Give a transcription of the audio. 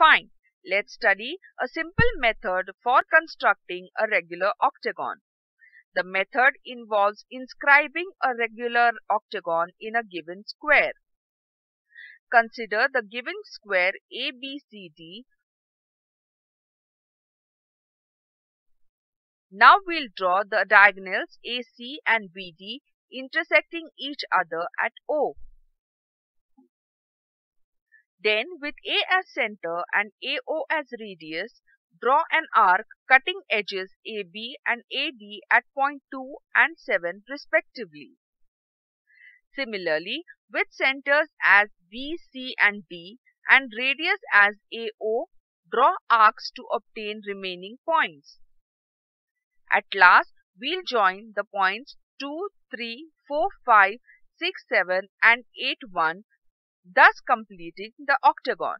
Fine. Let's study a simple method for constructing a regular octagon. The method involves inscribing a regular octagon in a given square. Consider the given square ABCD. Now we'll draw the diagonals AC and BD intersecting each other at O. Then with A as center and AO as radius, draw an arc cutting edges AB and AD at point 2 and 7 respectively. Similarly, with centers as B, C and D and radius as AO, draw arcs to obtain remaining points. At last, we'll join the points 2, 3, 4, 5, 6, 7 and 8, 1 thus completing the octagon.